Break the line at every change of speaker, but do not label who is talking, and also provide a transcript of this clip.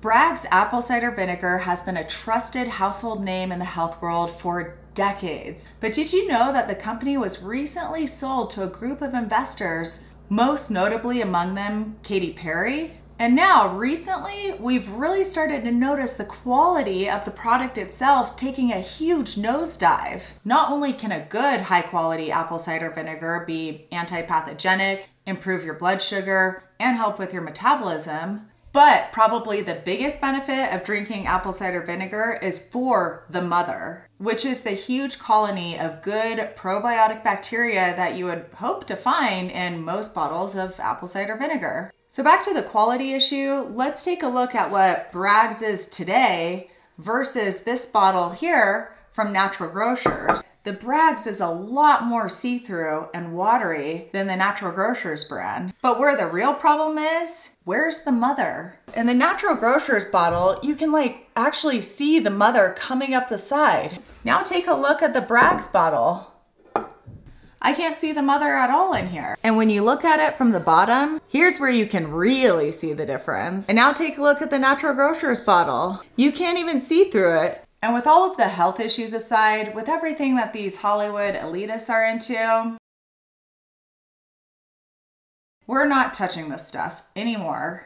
Bragg's apple cider vinegar has been a trusted household name in the health world for decades. But did you know that the company was recently sold to a group of investors, most notably among them Katy Perry? And now, recently, we've really started to notice the quality of the product itself taking a huge nosedive. Not only can a good high quality apple cider vinegar be anti-pathogenic, improve your blood sugar, and help with your metabolism, but probably the biggest benefit of drinking apple cider vinegar is for the mother, which is the huge colony of good probiotic bacteria that you would hope to find in most bottles of apple cider vinegar. So back to the quality issue, let's take a look at what Bragg's is today versus this bottle here from Natural Grocers. The Bragg's is a lot more see-through and watery than the Natural Grocers brand. But where the real problem is, where's the mother? In the Natural Grocers bottle, you can like actually see the mother coming up the side. Now take a look at the Bragg's bottle. I can't see the mother at all in here. And when you look at it from the bottom, here's where you can really see the difference. And now take a look at the Natural Grocers bottle. You can't even see through it. And with all of the health issues aside, with everything that these Hollywood elitists are into, we're not touching this stuff anymore.